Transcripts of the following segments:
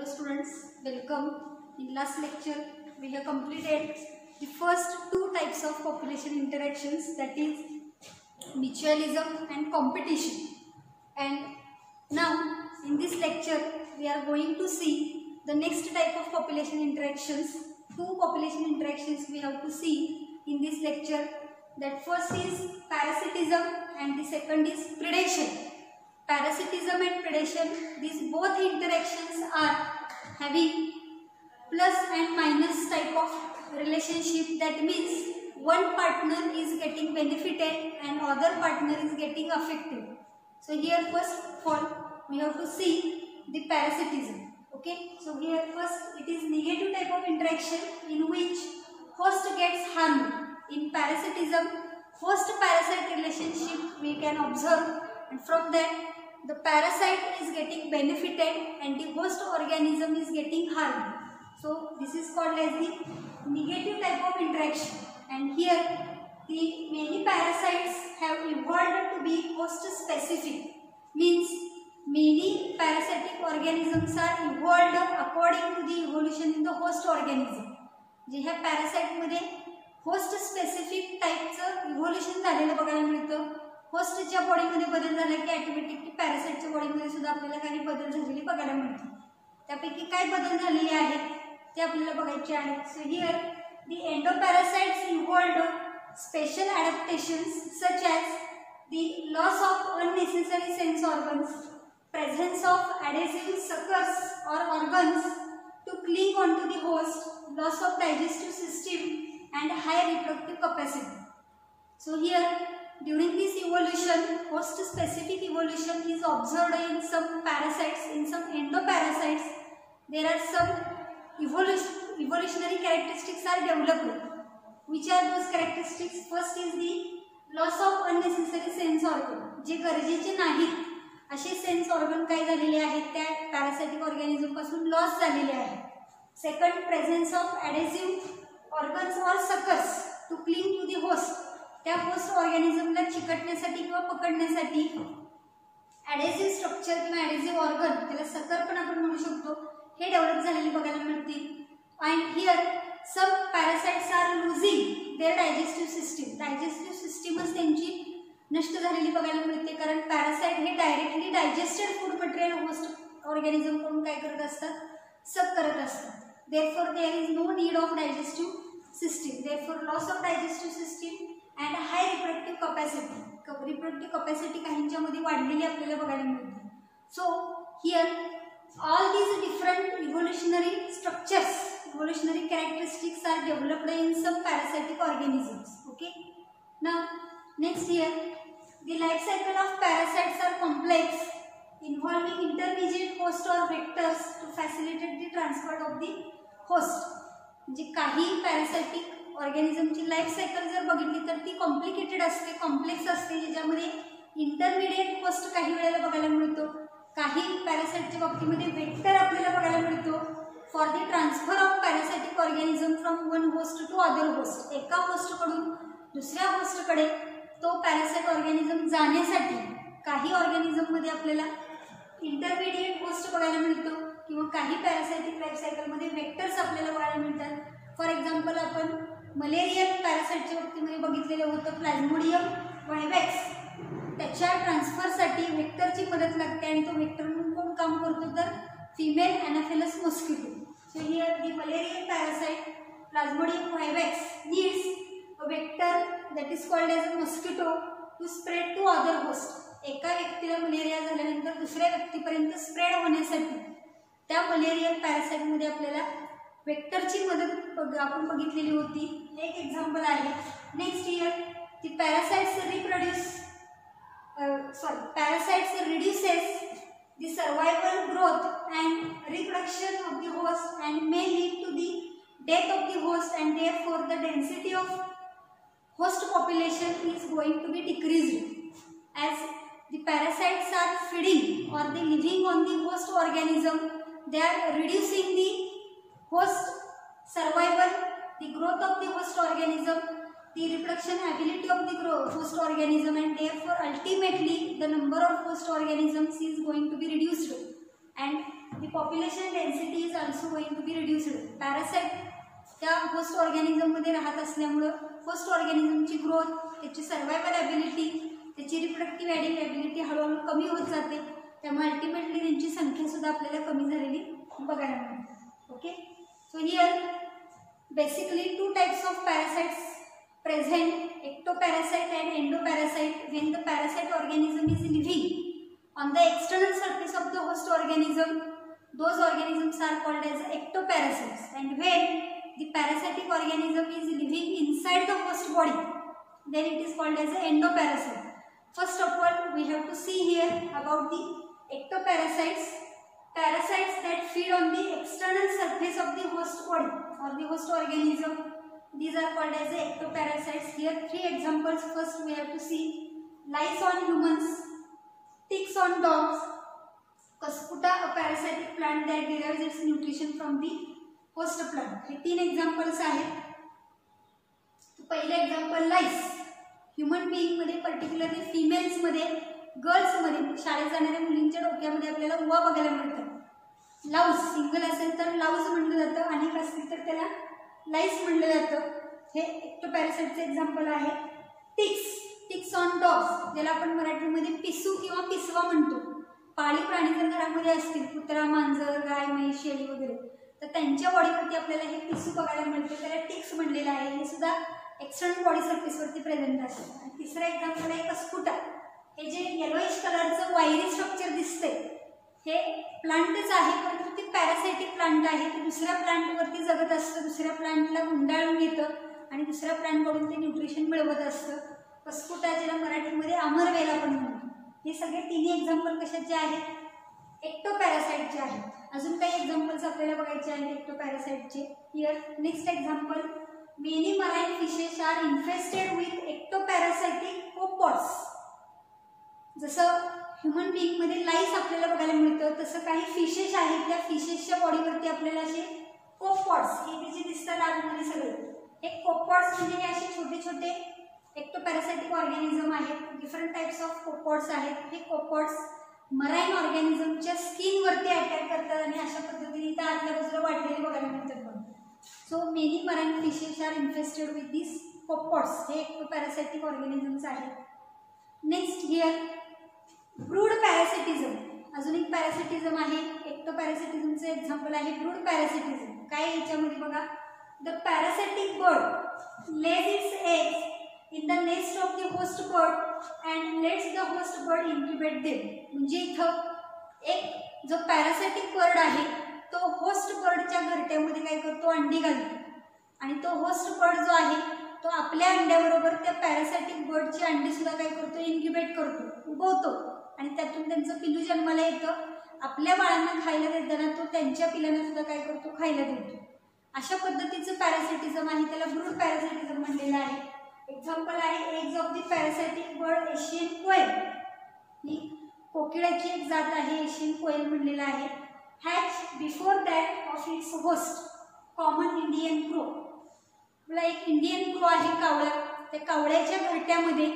Hello students, welcome. In last lecture, we have completed the first two types of population interactions that is mutualism and competition. And now, in this lecture, we are going to see the next type of population interactions. Two population interactions we have to see in this lecture. That first is parasitism and the second is predation parasitism and predation these both interactions are having plus and minus type of relationship that means one partner is getting benefited and other partner is getting affected so here first of all we have to see the parasitism okay so here first it is negative type of interaction in which host gets harmed in parasitism host parasite relationship we can observe and from that the parasite is getting benefited and the host organism is getting harmed. So this is called as the negative type of interaction and here the many parasites have evolved to be host specific means many parasitic organisms are evolved according to the evolution in the host organism. जे ह्या host host specific टाईपचं evolution झालेलं बघायला मिळतं होस्टच्या बॉडीमध्ये बदल झाला की ऑटोमॅटिकली पॅरासाईटच्या बॉडीमध्ये सुद्धा आपल्याला काही बदल झालेले बघायला मिळतात त्यापैकी काय बदल झालेले आहेत ते आपल्याला बघायचे आहेत so here the endoparasites involved special adaptations such as the loss of unnecessary sense organs presence of adhesive suckers or organs to cling on to the host loss of digestive system and high reproductive capacity so here During this evolution, host-specific evolution is observed in some parasites, in some endoparasites. There are some evolution, evolutionary characteristics are developed. Which are those characteristics? First is the loss of unnecessary sense organ. garjeche nahi ashe sense organ kai zalele ahet tya parasitic organism pasun loss zalele ahe Second, presence of adhesive organs or suckers to cling to the host त्या host ऑर्गॅनिझमला चिकटण्यासाठी किंवा पकडण्यासाठी adhesive structure किंवा adhesive organ त्याला sucker पण आपण म्हणू शकतो हे डेव्हलप झालेले बघायला मिळते and here some parasites are losing their digestive system digestive system त्यांची नष्ट झालेली बघायला मिळते कारण पॅरासाइट हे directly digested food material host organism करून काय करत असतात सब करत असतात therefore there is no need of digestive system therefore loss of digestive system and high reproductive capacity reproductive capacity काहींच्यामध्ये वाढलेली आपल्याला बघायला मिळते so here all these different evolutionary structures evolutionary characteristics are developed in some parasitic organisms okay ना next here the life cycle of parasites are complex involving intermediate host or vectors to facilitated the transport of the host म्हणजे काही parasitic ऑर्गॅनिझमची life cycle जर बघितली तर ती complicated असते complex असते ज्याच्यामध्ये इंटरमिडिएट पोस्ट काही वेळेला बघायला मिळतो काही पॅरासाईटच्या बाबतीमध्ये वेक्टर आपल्याला बघायला मिळतो for the transfer of parasitic organism from one host to other host एका होस्टकडून दुसऱ्या होस्टकडे तो पॅरासाईट ऑर्गॅनिझम जाण्यासाठी काही ऑर्गॅनिझममध्ये आपल्याला इंटरमिडिएट होस्ट बघायला मिळतो किंवा काही पॅरासायटिक लाईफ सायकलमध्ये वेक्टर्स आपल्याला बघायला मिळतात फॉर एक्झाम्पल आपण मलेरिया पॅरासाईटच्या बाबतीमध्ये बघितलेलं होतं प्लॅझमोडियम व्हायवॅक्स त्याच्या ट्रान्सफरसाठी व्हेक्टरची मदत लागते आणि तो व्हेक्टर म्हणून कोण काम करतो तर female अॅनाफेलस mosquito so he the malaria parasite plasmodium vivax needs a vector that is called as a mosquito to spread to other host एका व्यक्तीला मलेरिया झाल्यानंतर दुसऱ्या व्यक्तीपर्यंत स्प्रेड होण्यासाठी त्या मलेरियन पॅरासाईटमध्ये आपल्याला वेक्टरची मदत आपण बघितलेली होती एक एक्झाम्पल आहे नेक्स्ट इयर ती parasites reproduce sorry parasites reduces the survival growth and reproduction of the host and may lead to the death of the host and therefore the density of host population is going to be decrease as the parasites are feeding arriving on the host organism they are reducing the host survival the growth of the host organism the reproduction ability of the host organism and therefore ultimately the number of host organisms is going to be reduced and the population density is also going to be reduced parasite त्या host ऑर्गॅनिझममध्ये राहत असल्यामुळं host ऑर्गॅनिझमची growth त्याची survival ability त्याची reproductive adding ability हळूहळू कमी होत जाते त्यामुळे अल्टिमेटली त्यांची संख्यासुद्धा आपल्याला कमी झालेली बघायला मिळते okay so here basically two types of parasites present ectoparasite and endoparasite when the parasite organism is living on the external surface of the host organism those organisms are called as ectoparasites and when the parasitic organism is living inside the host body then it is called as endoparasite first of all we have to see here about the ectoparasites parasites that feed on the external surface of the host body or the host organism. These are called as ectoparasites. Here three examples. First we have to see lice on humans, ticks on dogs, cuscuta a parasitic plant that derives its nutrition from the host plant. हे three examples are पहिले example lice. Human particularly particularly फिमेल्समध्ये गर्ल्समध्ये शाळेत जाणाऱ्या मुलींच्या डोक्यामध्ये आपल्याला उवा बघायला मिळतात लाऊज सिंगल असेल तर लाऊज म्हणलं जातं अनेक असतील तर त्याला लाईस म्हणलं जातं हे एक्टो पॅरासाईटचं एक्झाम्पल आहे टिक्स टिक्स ऑन डॉग्स ज्याला आपण मराठीमध्ये पिसू किंवा पिसवा म्हणतो पाळीव प्राणी जर घरामध्ये असतील कुत्रा मांजर गाय म्हैस शेळी वगैरे तर त्यांच्या बॉडीवरती आपल्याला हे पिसू बघायला मिळतं त्याला टिक्स म्हणलेलं आहे हे सुद्धा एक्सटर्नल बॉडी सर्फिसवरती प्रेझेंट असते आणि तिसरा एक्झाम्पल आहे एक स्कूटर हे जे येलोइश कलरचं वायरी स्ट्रक्चर दिसतंय हे प्लांटच आहे परंतु ते पॅरासायटिक प्लांट आहे ते दुसऱ्या प्लांटवरती जगत असतं दुसऱ्या प्लांटला गुंडाळून घेतं आणि दुसऱ्या प्लांटकडून ते न्यूट्रिशन मिळवत असतं कसकुटा ज्याला मराठीमध्ये अमरवेला पण म्हणतो हे सगळे तिन्ही एक्झाम्पल कशाचे आहेत एक्टो पॅरासाईटचे आहेत अजून काही एक्झाम्पल्स आपल्याला बघायचे आहेत ecto पॅरासाईटचे here next example many marine fishes are infested with ectoparasitic copepods जसं ह्युमन बिईंगमध्ये लाईफ आपल्याला बघायला मिळतं तसं काही फिशेस आहेत त्या फिशेसच्या बॉडीवरती आपल्याला असे कोपॉड्स हे जे दिसतात आतमध्ये सगळे हे कोपॉड्स म्हणजे हे असे छोटे छोटे एक तो पॅरासायटिक ऑर्गॅनिझम आहेत डिफरंट टाईप्स ऑफ कोपॉड्स आहेत हे कोपॉड्स मराईन ऑर्गॅनिझमच्या स्किनवरती अटॅक करतात आणि अशा पद्धतीने त्या आतल्या बाजूला वाढलेले बघायला मिळतात पण so many marine fishes are infested with this copepods हे एक पॅरासायटिक ऑर्गॅनिझम्स आहेत नेक्स्ट गियर ब्रूड पॅरासिटिझम अजून एक पॅरासिटिझम आहे एक तर पॅरासिटिझमचं एक्झाम्पल आहे ब्रूड पॅरासिटिझम काय याच्यामध्ये बघा the parasitic bird lays its eggs in the nest of the host bird and lets the host bird incubate them म्हणजे इथं एक जो पॅरासिटिक बर्ड आहे तो होस्ट बर्डच्या घरट्यामध्ये काय करतो अंडी घालतो आणि तो होस्ट बर्ड जो आहे तो आपल्या अंड्याबरोबर त्या पॅरासिटिक बर्डची अंडीसुद्धा काय करतो इन्क्युबेट करतो उगवतो आणि त्यातून त्यांचं पिलू जन्माला येतं आपल्या बाळांना खायला देताना तो त्यांच्या पिलांना सुद्धा काय करतो खायला देतो अशा पद्धतीचं पॅरासिटिझम आहे त्याला ब्रूड पॅरासिटिझम म्हणलेलं आहे एक्झाम्पल आहे एक of the parasitic bird Asian koel ही कोकिळाची एक जात आहे एशियन कोयल म्हणलेलं आहे hatch before that of its host common Indian crow तुला एक इंडियन क्रो आहे कावळा त्या कावळ्याच्या घरट्यामध्ये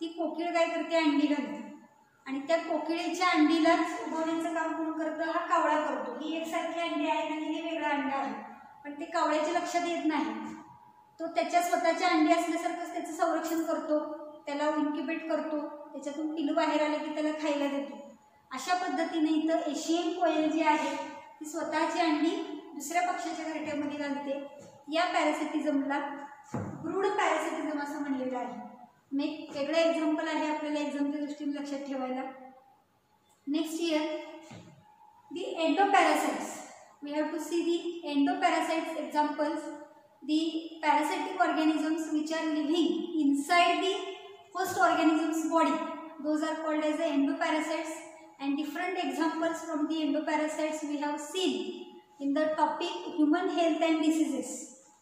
ती कोकिळ काय करते अंडी घालते आणि त्या कोकिळीच्या अंडीलाच उभवण्याचं काम कोण करतं हा कावळा करतो ही एकसारखी अंडी आहे आणि हे वेगळा अंडा आहे पण ते कावळ्याचे लक्षात येत नाही तो त्याच्या स्वतःच्या अंडी असल्यासारखंच त्याचं संरक्षण करतो त्याला इन्क्युबेट करतो त्याच्यातून पिलं बाहेर आले की त्याला खायला देतो अशा पद्धतीने इथं एशियन कोयल जी आहे ती स्वतःची अंडी दुसऱ्या पक्षाच्या घरट्यामध्ये घालते या पॅरासिटिझमला ब्रूड पॅरासिटिझम असं म्हणलेलं आहे मी वेगळं एक्झाम्पल आहे आपल्याला एक्झामच्या दृष्टीने लक्षात ठेवायला next year the endoparasites we have to see the endoparasites examples the parasitic organisms which are living inside the first organisms body those are called as the and different examples from the the parasites we have seen in the topic human health and diseases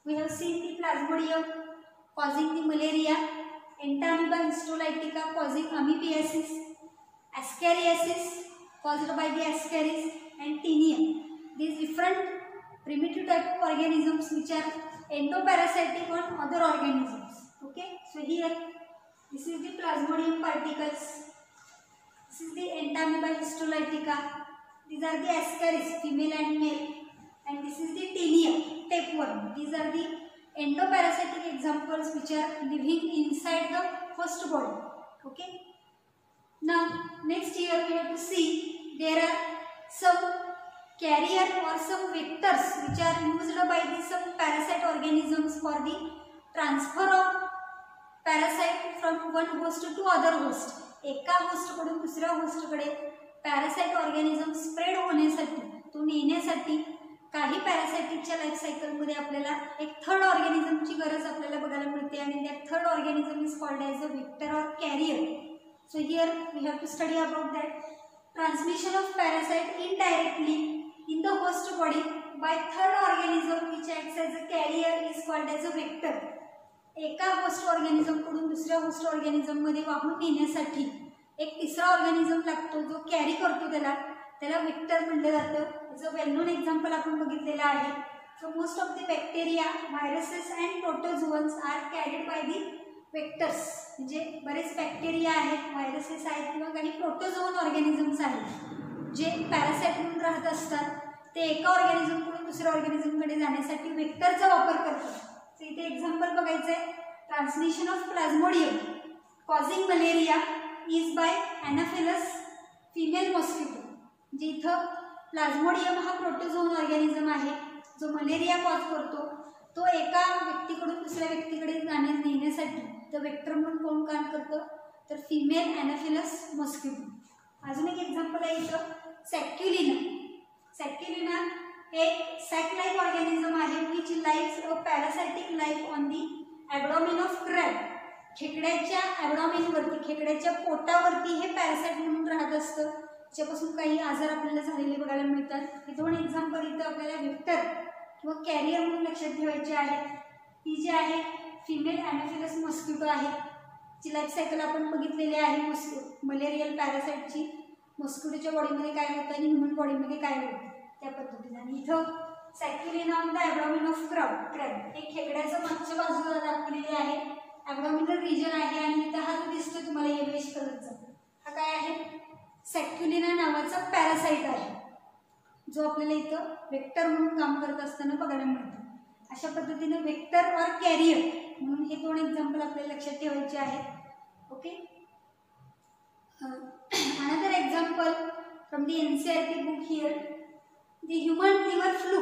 we have seen the plasmodium causing the malaria Pentamoeba histolytica causing amoebiasis, ascariasis caused by the ascaris, and tinea. These different primitive type of organisms which are endoparasitic on other organisms. Okay, so here this is the plasmodium particles. This is the Pentamoeba histolytica. These are the ascaris, female and male, and this is the tinea, tapeworm. These are the endoparasitic examples which are living inside the host body. Okay. Now next year we have to see there are some carrier or some vectors which are used by these some parasite organisms for the transfer of parasite from one host to other host. एका होस्टकडून दुसऱ्या होस्टकडे parasite organism spread होण्यासाठी तो नेण्यासाठी काही पॅरासायटिकच्या life सायकलमध्ये आपल्याला एक थर्ड ऑर्गॅनिझमची गरज आपल्याला बघायला मिळते आणि that third organism is called as a vector or carrier so here we have to study about that transmission of parasite indirectly in the host body by third organism which acts as a carrier is called as a vector एका host ऑर्गॅनिझमकडून दुसऱ्या host ऑर्गॅनिझममध्ये वाहून नेण्यासाठी एक तिसरा organism लागतो जो carry करतो त्याला त्याला विक्टर म्हणलं जातं जो वेल नोन एक्झाम्पल आपण बघितलेला आहे so most of the bacteria viruses and protozoans are carried by the vectors म्हणजे बरेच बॅक्टेरिया आहेत व्हायरसेस आहेत किंवा काही प्रोटोझोन ऑर्गॅनिझम्स आहेत जे पॅरासाईट म्हणून राहत असतात ते एका ऑर्गॅनिझमकडून दुसऱ्या ऑर्गॅनिझमकडे जाण्यासाठी वेक्टरचा वापर करतात तर इथे एक्झाम्पल बघायचं आहे transmission of plasmodium causing malaria is by anopheles female mosquito म्हणजे इथं प्लाझ्मोडियम हा प्रोटोझोन ऑर्गॅनिझम आहे जो मलेरिया कॉज करतो तो एका व्यक्तीकडून दुसऱ्या व्यक्तीकडे जाणे नेण्यासाठी तर वेक्टर म्हणून कोण काम करतं तर फिमेल अॅनाफिलस मॉस्किटो अजून एक एक्झाम्पल आहे इथं सॅक्युलिना सॅक्युलिना हे सॅक लाईफ ऑर्गॅनिझम आहे which life a parasitic life on the abdomen of crab खेकड्याच्या ॲवडॉमिनवरती खेकड्याच्या पोटावरती हे पॅरासाइट म्हणून राहत असतं त्याच्यापासून काही आजार आपल्याला झालेले बघायला मिळतात हे दोन एक्झाम्पल इथं आपल्याला व्हेक्टर किंवा कॅरियर म्हणून लक्षात ठेवायचे आहे ही जी आहे फिमेल अॅनोफिलस मॉस्किटो आहे जी लाईफ सायकल आपण बघितलेली आहे मॉस् मलेरियल पॅरासाईटची मॉस्किटोच्या बॉडीमध्ये काय होतं आणि ह्युमन बॉडीमध्ये काय होतं त्या पद्धतीने आणि इथं in on the abdomen of crab crab हे खेकड्याचं मागच्या बाजूला दाखवलेली आहे ॲब्डॉमिनल रिजन आहे आणि इथं हा दिसतो तुम्हाला येवेश कलरचा हा काय आहे सॅक्युलिना नावाचा पॅरासाईट आहे जो आपल्याला इथं वेक्टर म्हणून काम करत असताना बघायला मिळतो अशा पद्धतीने वेक्टर और कॅरियर म्हणून हे दोन एक्झाम्पल आपल्याला लक्षात ठेवायचे आहेत okay another example from the N C R T book here the human liver fluke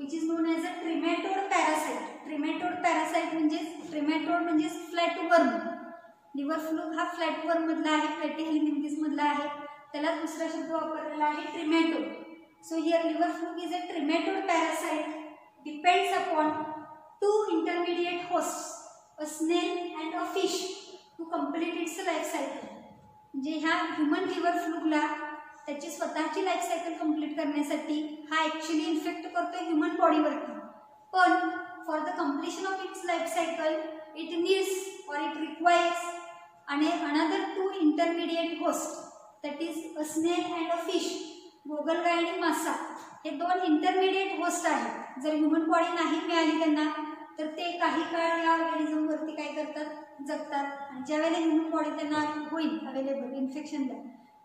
which is known as a trematode parasite trematode parasite म्हणजेच ट्रिमॅटोड म्हणजेच फ्लॅट वर्म लिव्हर फ्लू हा मधला आहे फ्लॅटी मधला आहे त्याला दुसरा शब्द वापरलेला आहे trematode so here liver fluke is a trematode parasite depends upon two intermediate host a snail and a fish to complete its life cycle म्हणजे ह्या ह्युमन लिव्हर फ्लूला त्याची स्वतःची लाईफ सायकल कंप्लीट करण्यासाठी हा ॲक्च्युली इन्फेक्ट करतो human बॉडीवरती पण for the completion of its life cycle it needs or it requires आणि another two intermediate host that is a snake and a fish गोगलगाय आणि मासा हे दोन इंटरमिडिएट होस्ट आहेत जर ह्युमन बॉडी नाही मिळाली त्यांना तर ते काही काळ या ऑर्गॅनिझमवरती काय करतात जगतात आणि ज्यावेळेला ह्युमन बॉडी त्यांना होईल अवेलेबल इन्फेक्शनला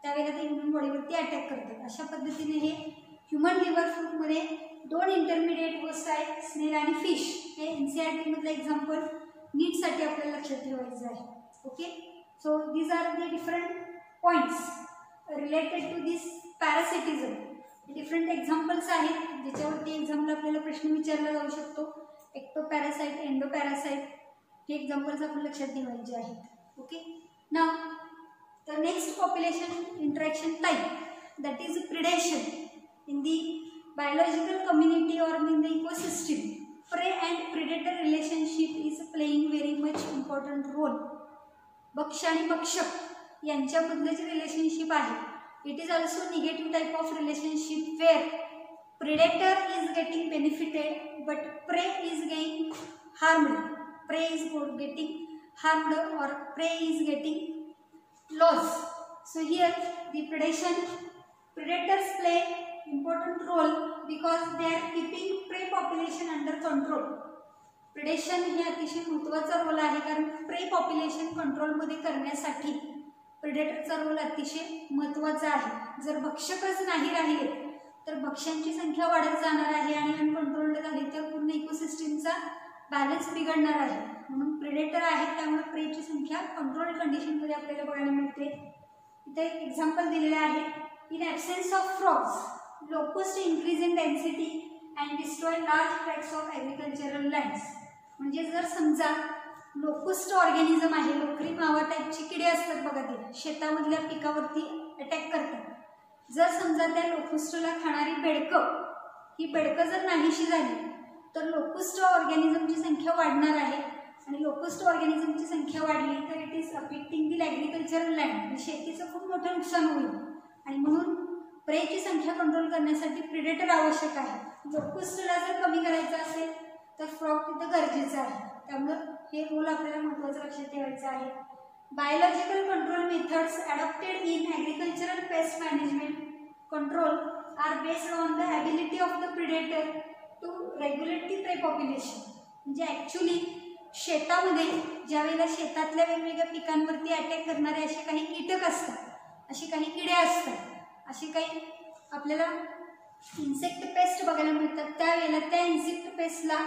त्यावेळेला ते ह्युमन बॉडीवरती अटॅक करतात अशा पद्धतीने हे ह्युमन लिव्हर फूडमध्ये दोन इंटरमिडिएट होस्ट आहेत स्नेल आणि फिश हे एन सी आर टीमधलं एक्झाम्पल नीटसाठी आपल्याला लक्षात ठेवायचं आहे okay So these are the different points related to this parasitism. Different examples आहेत ज्याच्यावरती एक्झाम्पल आपल्याला प्रश्न विचारला जाऊ शकतो एक्टोपॅरासाइट पॅरासाईट हे एक्झाम्पल्स आपण लक्षात ठेवायचे आहेत ओके ना तर next population interaction type that is predation in the biological community or in the ecosystem prey and predator relationship is playing very much important role Baksh आणि मक्ष यांच्याबची रिलेशनशिप आहे it is also negative type of relationship where predator is getting benefited but prey is getting harmed prey is getting harmed or prey is getting loss so here the predation predators play important role because they are keeping prey population under control predation हे अतिशय महत्त्वाचा role आहे कारण प्रे population कंट्रोलमध्ये करण्यासाठी प्रिडेटरचा role अतिशय महत्त्वाचा आहे जर भक्षकच नाही राहिले तर भक्ष्यांची संख्या वाढत जाणार आहे आणि अनकंट्रोल्ड झाली तर पूर्ण इकोसिस्टीमचा बॅलन्स बिघडणार आहे म्हणून प्रिडेटर आहेत त्यामुळे प्रेची संख्या कंट्रोल कंडिशनमध्ये आपल्याला बघायला मिळते इथे एक एक्झाम्पल दिलेलं आहे in absence of frogs locust increase in density and destroy large tracts of agricultural lands म्हणजे जर समजा लोकोस्ट ऑर्गॅनिझम आहे लोकरी मावा टाईपची किडे असतात बघा ते शेतामधल्या पिकावरती अटॅक करतात जर समजा त्या लोकस्टला खाणारी बेडकं ही बेडकं जर नाहीशी झाली तर लोकस्ट ऑर्गॅनिझमची संख्या वाढणार आहे आणि लोकोस्ट ऑर्गॅनिझमची संख्या वाढली तर it is affecting the agricultural land शेतीचं खूप मोठं नुकसान होईल आणि म्हणून प्रेची संख्या कंट्रोल करण्यासाठी प्रिडेटर आवश्यक आहे लोकोस्टला जर कमी करायचं असेल तर फ्रॉक तिथं गरजेचं आहे त्यामुळं हे रोल आपल्याला महत्त्वाचं लक्षात ठेवायचं आहे biological control methods adopted in agricultural pest management control are based on the ability of the predator to regulate the prey population म्हणजे ॲक्च्युली शेतामध्ये ज्यावेळेला शेतातल्या वेगवेगळ्या पिकांवरती अटॅक करणारे असे काही कीटक असतात असे काही किडे असतात असे काही आपल्याला इन्सेक्ट पेस्ट बघायला मिळतात त्यावेळेला त्या इन्सेक्ट पेस्टला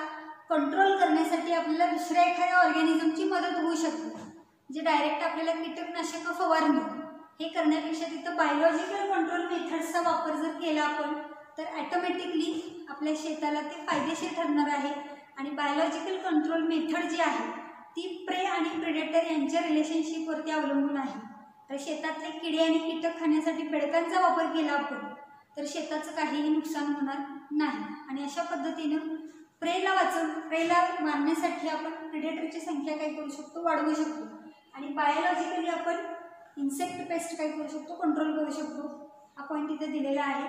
कंट्रोल करण्यासाठी आपल्याला दुसऱ्या एखाद्या ऑर्गॅनिझमची मदत होऊ शकते जे डायरेक्ट आपल्याला कीटकनाशक फवारणी हे करण्यापेक्षा तिथं बायोलॉजिकल कंट्रोल मेथड्सचा वापर जर केला आपण तर ॲटोमॅटिकली आपल्या शेताला ते फायदेशीर ठरणार आहे आणि बायोलॉजिकल कंट्रोल मेथड जी आहे ती प्रे आणि प्रेडेटर यांच्या रिलेशनशिपवरती अवलंबून आहे तर शेतातले किडे आणि कीटक खाण्यासाठी पेडकांचा वापर केला आपण तर शेताचं काहीही नुकसान होणार नाही आणि अशा पद्धतीनं प्रेला वाचून प्रेला मारण्यासाठी आपण प्रिडेटरची संख्या काय करू शकतो वाढवू शकतो आणि बायोलॉजिकली आपण इन्सेक्ट पेस्ट काय करू शकतो कंट्रोल करू शकतो हा पॉईंट इथं दिलेला आहे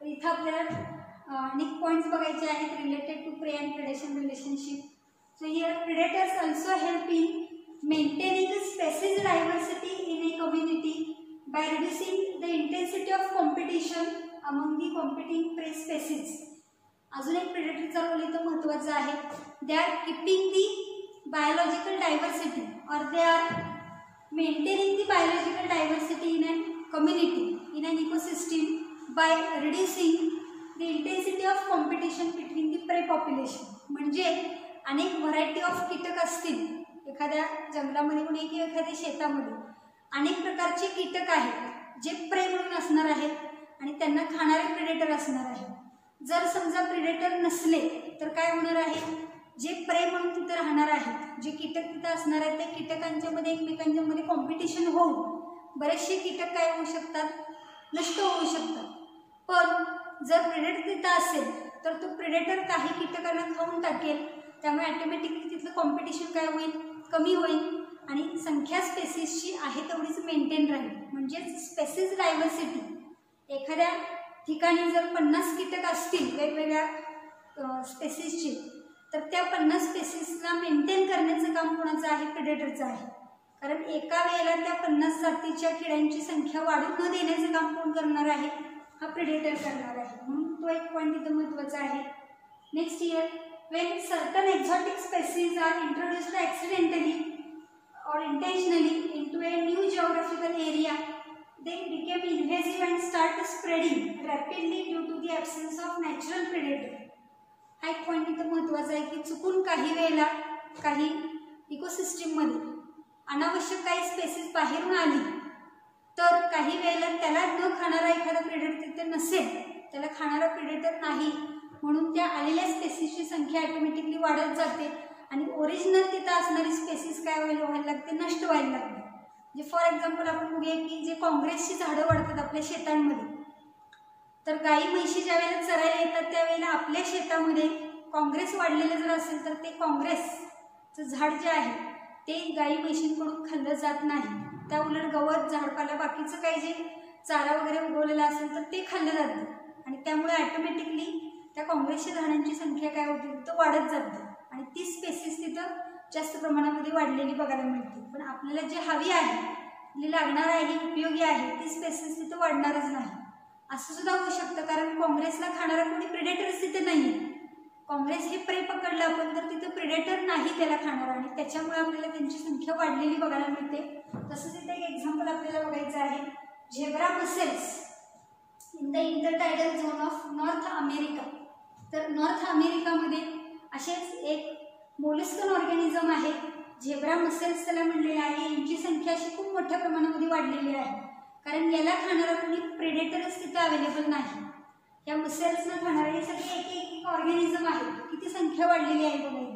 तर इथं आपल्याला अनेक पॉईंट्स बघायचे आहेत related to prey and predation relationship so here predators also help in maintaining species diversity in a community by reducing the intensity of competition among the competing prey species अजून एक प्रेडेटरीचा रोल इथं महत्वाचा आहे they are keeping the biological diversity or they are maintaining the biological diversity in and community in an ecosystem by reducing the intensity of competition between the prey population म्हणजे अनेक variety of कीटक असतील एखाद्या जंगलामध्ये म्हणून किंवा एखाद्या शेतामध्ये अनेक प्रकारचे कीटक आहेत जे प्रे म्हणून असणार आहेत आणि त्यांना खाणारे प्रेडेटर असणार आहेत जर समजा प्रिडेटर नसले तर काय होणार आहे जे प्रेम तिथं राहणार आहेत जे कीटक तिथं असणार आहे त्या कीटकांच्या मध्ये एकमेकांच्या मध्ये कॉम्पिटिशन होऊन बरेचसे कीटक काय होऊ शकतात नष्ट होऊ शकतात पण जर प्रिडेटर तिथं असेल तर तो प्रिडेटर काही कीटकांना खाऊन टाकेल त्यामुळे ॲटोमॅटिकली तिथलं कॉम्पिटिशन काय होईल कमी होईल आणि संख्या स्पेसिसची आहे तेवढीच मेंटेन राहील म्हणजेच स्पेसिस डायव्हर्सिटी एखाद्या ठिकाणी जर पन्नास कीटक असतील वेगवेगळ्या स्पेसिसचे तर त्या पन्नास स्पेसिसला मेंटेन करण्याचं काम कोणाचं आहे प्रिडेटरचं आहे कारण एका वेळेला त्या पन्नास जातीच्या किड्यांची संख्या वाढू न देण्याचं काम कोण करणार आहे हा प्रिडेटर करणार आहे म्हणून तो एक पॉईंट इथं महत्त्वाचा आहे next year when certain exotic species are introduced accidentally intentionally into a new geographical area then became invasive and start spreading rapidly due to the absence of natural predator. हा एक पॉईंट इथं महत्वाचा आहे की चुकून काही वेळेला काही इकोसिस्टीममध्ये अनावश्यक काही स्पेसिस बाहेरून आली तर काही वेळेला त्याला न खाणारा एखादा प्रेडेटर तिथे नसेल त्याला खाणारा प्रेडेटर नाही म्हणून त्या आलेल्या स्पेसिसची संख्या ॲटोमॅटिकली वाढत जाते आणि ओरिजिनल तिथं असणारी स्पेसिस काय व्हायला व्हायला लागते नष्ट व्हायला लागते म्हणजे फॉर एक्झाम्पल आपण बघूया की जे काँग्रेसची झाडं वाढतात आपल्या शेतांमध्ये तर गाई म्हैशी ज्या वेळेला चरायला येतात त्यावेळेला आपल्या शेतामध्ये काँग्रेस वाढलेलं जर असेल तर ते काँग्रेसचं झाड जे आहे ते गाई म्हैशींकडून खाल्लं जात नाही त्या उलट गवत झाडपाला बाकीचं काही जे चारा वगैरे उगवलेला असेल तर ते खाल्लं जातं आणि त्यामुळे ॲटोमॅटिकली त्या काँग्रेसच्या झाडांची संख्या काय होती तर वाढत जाते आणि ती स्पेसिस तिथं जास्त प्रमाणामध्ये वाढलेली बघायला मिळते पण आपल्याला जे हवी आहे जी लागणार आहे उपयोगी आहे ती स्पेसेस तिथं वाढणारच नाही असं सुद्धा होऊ शकतं कारण काँग्रेसला खाणारा कोणी प्रिडेटरच तिथे नाही काँग्रेस हे प्रे पकडलं आपण तर तिथं प्रिडेटर नाही त्याला खाणारा आणि त्याच्यामुळे आपल्याला त्यांची संख्या वाढलेली बघायला मिळते तसंच इथे एक एक्झाम्पल आपल्याला बघायचं आहे zebra mussels in the intertidal zone of North America तर नॉर्थ अमेरिकामध्ये असेच एक मोलिस्कन ऑर्गॅनिझम आहे झेब्रा मसेल्स त्याला म्हणलेलं आहे यांची संख्या अशी खूप मोठ्या प्रमाणामध्ये वाढलेली आहे कारण याला खाणारा कोणी प्रेडेटरच तिथे अवेलेबल नाही या मसेल्सनं खाणारे सगळे एक एक ऑर्गॅनिझम आहे किती संख्या वाढलेली आहे बघा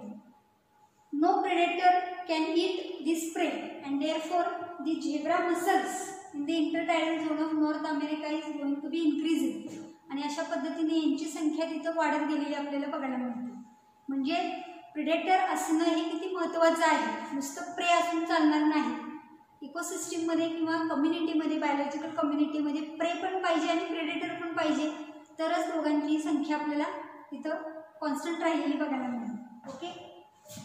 no predator can eat this prey and therefore the zebra mussels in the intertidal zone of North America is going to be increasing आणि अशा पद्धतीने यांची संख्या तिथं वाढत गेलेली आपल्याला बघायला मिळते म्हणजे प्रिडेटर असणं हे किती महत्त्वाचं आहे नुसतं प्रे असून चालणार नाही इकोसिस्टीममध्ये किंवा कम्युनिटीमध्ये बायोलॉजिकल कम्युनिटीमध्ये प्रे पण पाहिजे आणि प्रिडेटर पण पाहिजे तरच दोघांची संख्या आपल्याला तिथं कॉन्स्टंट राहिलेली बघायला मिळेल ओके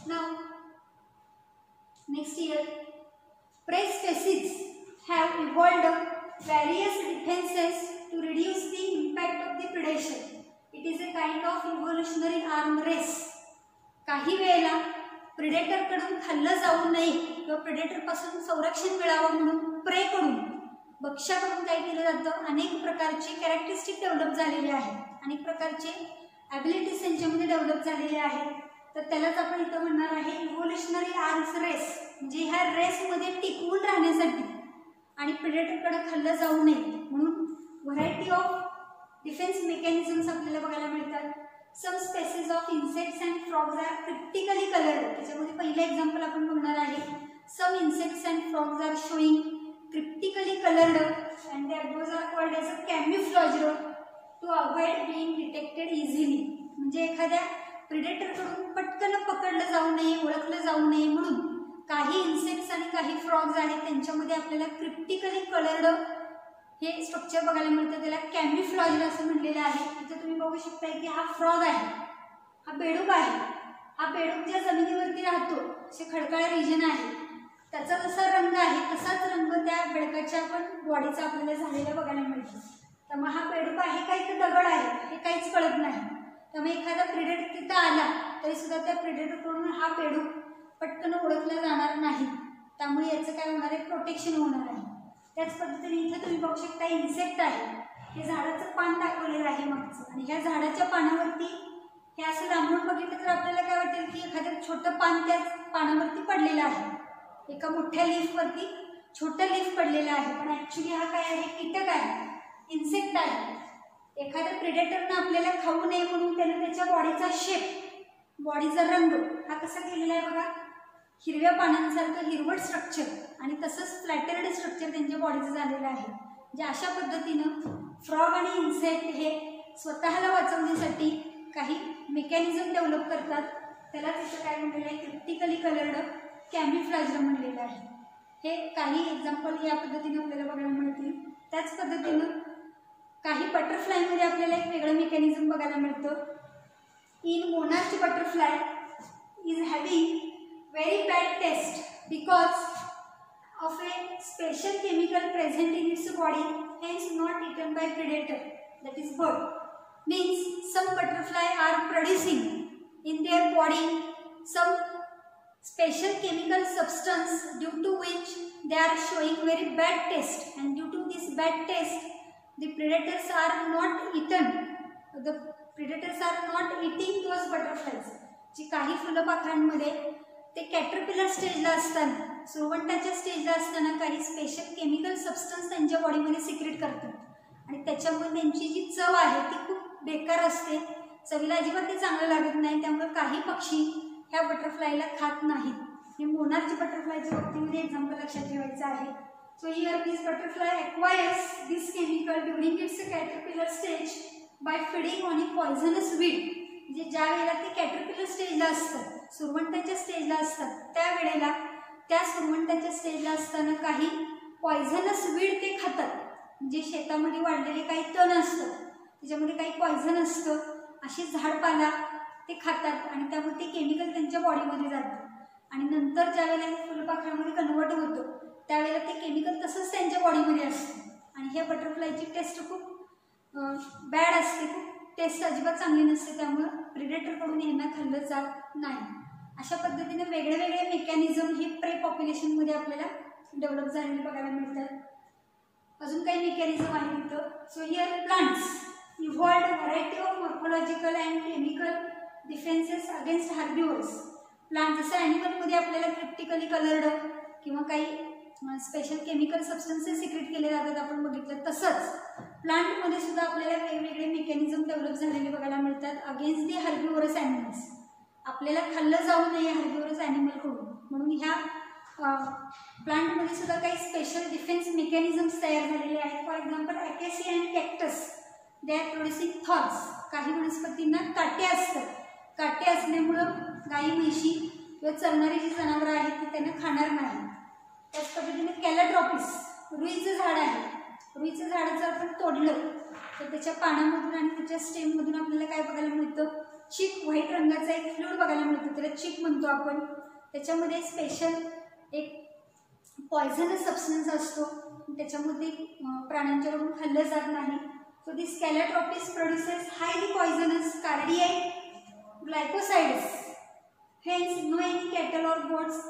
ना next year prey species have evolved various defences to reduce the impact of the predation it is a kind of evolutionary arm race काही वेळेला प्रिडेटरकडून खाल्लं जाऊ नये किंवा प्रिडेटरपासून संरक्षण मिळावं म्हणून प्रे करून बक्षाकडून काय केलं जातं अनेक प्रकारचे कॅरेक्टरिस्टिक डेव्हलप झालेले आहेत अनेक प्रकारचे ॲबिलिटीज त्यांच्यामध्ये डेव्हलप झालेले आहेत तर त्यालाच आपण इथं म्हणणार आहे इव्होल्युशनरी आर्म्स रेस म्हणजे ह्या रेसमध्ये टिकवून राहण्यासाठी आणि प्रिडेटरकडे खाल्लं जाऊ नये म्हणून व्हरायटी ऑफ डिफेन्स मेकॅनिझम्स आपल्याला बघायला मिळतात some species of insects and frogs are cryptically coloured त्याच्यामध्ये पहिलं एक्झाम्पल आपण बघणार आहे some insects and frogs are showing cryptically coloured and that are called as a camouflage to avoid being detected easily म्हणजे एखाद्या प्रिडेटरकडून पटकन पकडलं जाऊ नये ओळखलं जाऊ नये म्हणून काही इन्सेक्ट्स आणि काही फ्रॉग्स आहेत त्यांच्यामध्ये आपल्याला क्रिप्टिकली कलर्ड हे स्ट्रक्चर बघायला मिळतं त्याला कॅमिफ्लॉज असं म्हणलेलं आहे इथं तुम्ही बघू शकताय की हा फ्रॉग आहे हा बेडूक आहे हा बेडूक ज्या जमिनीवरती राहतो असे खडकाळ रिजन आहे त्याचा जसा रंग आहे तसाच रंग त्या बेडकाच्या पण बॉडीचा आपल्याला झालेला बघायला मिळतो त्यामुळे हा बेडूक आहे का इथं दगड आहे हे काहीच कळत नाही त्यामुळे एखादा प्रिडेट तिथं आला तरी सुद्धा त्या प्रिडेटकडून हा बेडूक पटकन ओळखला जाणार नाही त्यामुळे याचं काय होणार आहे प्रोटेक्शन होणार आहे त्याच पद्धतीने इथे तुम्ही बघू शकता इन्सेक्ट आहे हे झाडाचं पान दाखवलेलं आहे मागचं आणि ह्या झाडाच्या पानावरती हे असं लांबून बघितलं तर आपल्याला काय वाटेल की एखादं छोटं पान त्याच पानावरती पडलेलं आहे एका मोठ्या लीफवरती छोटं लीफ पडलेलं आहे पण ॲक्च्युली हा काय आहे कीटक आहे इन्सेक्ट आहे एखाद्या प्रिडेटरनं आपल्याला खाऊ नये म्हणून त्यानं त्याच्या बॉडीचा शेप बॉडीचा रंग हा कसा केलेला आहे बघा हिरव्या पानांसारखं हिरवट स्ट्रक्चर आणि तसंच फ्लॅटेड स्ट्रक्चर त्यांच्या बॉडीचं झालेलं आहे जे म्हणजे अशा पद्धतीनं फ्रॉग आणि इन्सेक्ट हे स्वतःला वाचवण्यासाठी काही मेकॅनिझम डेव्हलप करतात त्याला तिथं काय म्हणलेलं आहे क्रिप्टिकली कलर्ड कॅमिफ्लॅजर म्हणलेलं आहे हे काही एक्झाम्पल या पद्धतीने आपल्याला बघायला मिळतील त्याच पद्धतीनं काही बटरफ्लायमध्ये आपल्याला एक वेगळं मेकॅनिझम बघायला मिळतं in monarch butterfly is having very bad taste because of a special chemical present in its body hence not eaten by predator that is bird means some butterfly are producing in their body some special chemical substance due to which they are showing very bad taste and due to this bad taste the predators are not eaten the predators are not eating those butterflies जी काही फुलपाखरांमध्ये ते caterpillar स्टेजला असताना सुरवंटाच्या स्टेजला असताना काही special chemical substance त्यांच्या बॉडीमध्ये सिक्रेट करतात आणि त्याच्यामुळे त्यांची जी चव आहे ती खूप बेकार असते चवीला अजिबात ते चांगलं लागत नाही त्यामुळे काही पक्षी ह्या बटरफ्लायला खात नाहीत हे मोनारच्या बटरफ्लायच्या बाबतीमध्ये एक्झाम्पल लक्षात ठेवायचं आहे so here this butterfly acquires this chemical during its caterpillar stage by feeding on a poisonous weed म्हणजे ज्या वेळेला ते कॅटरपिलर स्टेजला असतं सुरवंटाच्या स्टेजला असतात त्यावेळेला त्या सुरवंटाच्या स्टेजला असताना काही पॉयझनस वीड ते खातात जे शेतामध्ये वाढलेले काही तण असतं त्याच्यामध्ये काही पॉयझन असतं अशी झाडपाला ते खातात आणि त्यामुळे ते केमिकल त्यांच्या बॉडीमध्ये जातं आणि नंतर ज्यावेळेला फुलपाखरामध्ये कन्वर्ट होतो त्यावेळेला ते केमिकल तसंच त्यांच्या बॉडीमध्ये असतं आणि ह्या बटरफ्लायची टेस्ट खूप बॅड असते खूप टेस्ट अजिबात चांगली नसते त्यामुळं प्रिडेटरकडून यांना खाल्लं जात नाही अशा पद्धतीने वेगळे वेगळे मेकॅनिझम हे प्रे पॉप्युलेशनमध्ये आपल्याला डेव्हलप झालेले बघायला मिळतात अजून काही मेकॅनिझम आहे तिथं so here plants evolved variety of morphological and chemical defences against herbivores plant जसं अॅनिमलमध्ये आपल्याला क्रिप्टिकली कलर्ड किंवा काही स्पेशल केमिकल सबस्टन्सेस सिक्रेट केले जातात आपण बघितलं तसंच प्लांटमध्ये सुद्धा आपल्याला वेगवेगळे मेकॅनिझम डेव्हलप झालेले बघायला मिळतात अगेन्स्ट दी हार्बिवरस एनिमल्स आपल्याला खाल्लं जाऊ नये हरग्युरस ॲनिमलकडून म्हणून ह्या प्लांटमध्ये सुद्धा काही स्पेशल डिफेन्स मेकॅनिझम्स तयार झालेले आहेत for example acacia and cactus they are producing thorns काही वनस्पतींना काटे असतात काटे असल्यामुळं गाई म्हशी किंवा चरणारी जी जनावरं आहेत ती त्यांना खाणार नाही त्याच पद्धतीने कॅलाट्रॉपिस रुईचं झाड आहे रुईचं झाड जर आपण तोडलं तर त्याच्या पानामधून आणि त्याच्या स्टेममधून आपल्याला काय बघायला मिळतं चीक व्हाईट रंगाचा एक फ्लूड बघायला मिळतो त्याला चीक म्हणतो आपण त्याच्यामध्ये स्पेशल एक पॉयझनस सबस्टन्स असतो त्याच्यामध्ये प्राण्यांच्याकडून खाल्लं जात नाही so this calotropis produces highly poisonous cardiac glycosides hence no any cattle or birds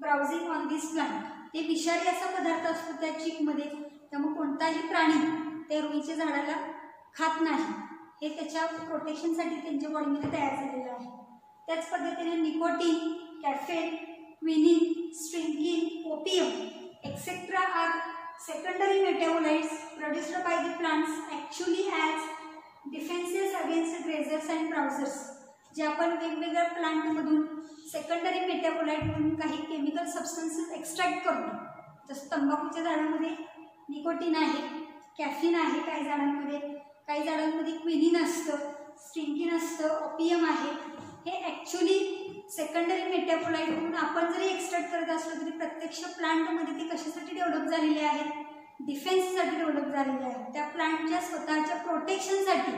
browsing on this plant ते विषारी असा पदार्थ असतो त्या चीकमध्ये त्यामुळे कोणताही प्राणी त्या रुईच्या झाडाला खात नाही हे त्याच्या प्रोटेक्शनसाठी त्यांच्या बॉडीमध्ये तयार झालेलं आहे त्याच पद्धतीने nicotine caffeine quinine strychnine opium etcetera are secondary metabolites produced by plants plants actually as defences against grazers and जे आपण वेगवेगळ्या प्लांटमधून सेकंडरी मेटेबोलाइट म्हणून काही केमिकल सबस्टन्सेस एक्स्ट्रॅक्ट करतो जसं तंबाखूच्या झाडांमध्ये निकोटीन आहे कॅफिन आहे काही झाडांमध्ये काही झाडांमध्ये क्विनिन असतं स्टिंकिन असतं ओपियम आहे हे ॲक्च्युली सेकंडरी मेटॅफोलाईट म्हणून आपण जरी एक्स्ट्रॅक्ट करत असलो तरी प्रत्यक्ष प्लांटमध्ये ते कशासाठी डेव्हलप झालेले आहेत डिफेन्ससाठी डेव्हलप झालेले आहेत त्या प्लांटच्या स्वतःच्या प्रोटेक्शनसाठी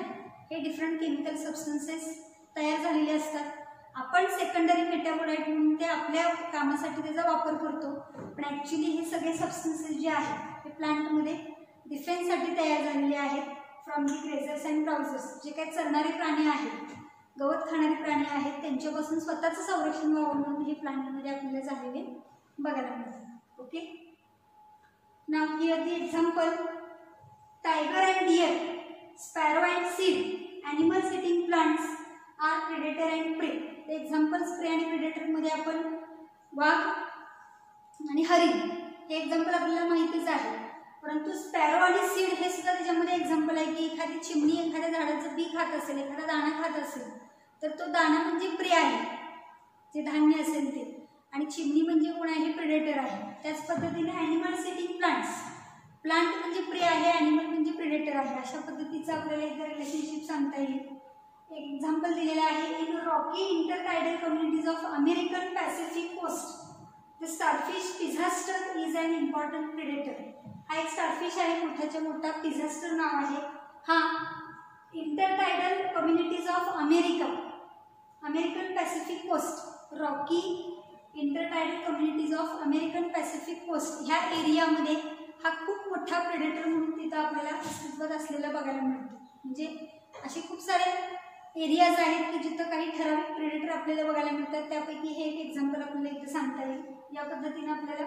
हे डिफरंट केमिकल सबस्टन्सेस तयार झालेले असतात आपण सेकंडरी मेटॅबोलाईट म्हणून ते आपल्या कामासाठी त्याचा वापर करतो पण ॲक्च्युली हे सगळे सबस्टन्सेस जे आहेत ते प्लांटमध्ये डिफेन्ससाठी तयार झालेले आहेत from the grazers and browsers जे काही चरणारे प्राणी आहेत गवत खाणारे प्राणी आहेत त्यांच्यापासून स्वतःचं संरक्षण व्हावं म्हणून हे प्राण्यांमध्ये आपल्याला झालेले बघायला मिळते okay now here the example tiger and deer sparrow and seed animal eating plants are predator and prey example prey आणि प्रिडेटरमध्ये आपण वाघ आणि हरिण हे एक्झाम्पल आपल्याला माहितीच आहे परंतु स्पॅरो आणि सीड हे सुद्धा त्याच्यामध्ये एक्झाम्पल आहे की एखादी चिमणी एखाद्या झाडाचं बी खात असेल एखादा दाणा खात असेल तर तो दाणा म्हणजे प्रे आहे जे धान्य असेल ते आणि चिमणी म्हणजे कोण आहे प्रिडेटर आहे त्याच पद्धतीने ॲनिमल सेटिंग प्लांट्स प्लांट म्हणजे प्रे आहे ॲनिमल म्हणजे प्रिडेटर आहे अशा पद्धतीचं आपल्याला एकदा रिलेशनशिप सांगता येईल एक्झाम्पल दिलेलं आहे in rocky intertidal communities of American Pacific coast the starfish Pisaster is an important predator हा एक स्टारफिश आहे मोठ्याच्या मोठा पिझस्टर नाव आहे हा intertidal communities of America American Pacific coast rocky intertidal communities of American Pacific coast ह्या एरियामध्ये हा खूप मोठा प्रेडेटर म्हणून तिथं आपल्याला अस्तित्वात असलेला बघायला मिळतो म्हणजे असे खूप सारे एरियाज आहेत की जिथं काही ठराविक प्रेडेटर आपल्याला बघायला मिळतात त्यापैकी हे एक एक्झाम्पल आपल्याला इथं सांगता येईल या पद्धतीनं आपल्याला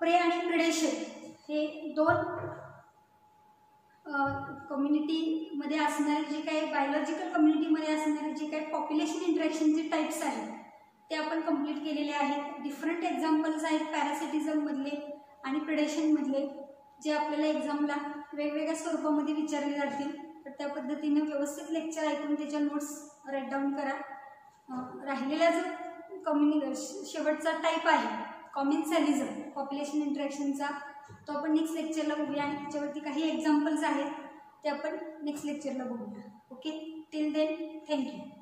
प्रे आणि प्रिडेशन हे दोन कम्युनिटीमध्ये असणारे जे काही बायोलॉजिकल कम्युनिटीमध्ये असणारे जे काही पॉप्युलेशन इंटरेक्शनचे टाईप्स आहेत ते आपण कंप्लीट केलेले आहेत डिफरंट एक्झाम्पल्स आहेत पॅरासिटिझममधले आणि प्रिडेशनमधले जे आपल्याला एक्झामला वेगवेगळ्या स्वरूपामध्ये विचारले जातील तर त्या पद्धतीने व्यवस्थित लेक्चर ऐकून त्याच्या नोट्स राईट डाऊन करा राहिलेला जो कम्युनि शेवटचा टाईप आहे कॉमेन्सॅलिझम पॉप्युलेशन इंटरेक्शनचा तो आपण नेक्स्ट लेक्चरला बघूया आणि त्याच्यावरती काही एक्झाम्पल्स आहेत ते आपण नेक्स्ट लेक्चरला बघूया ओके टिल देन थँक्यू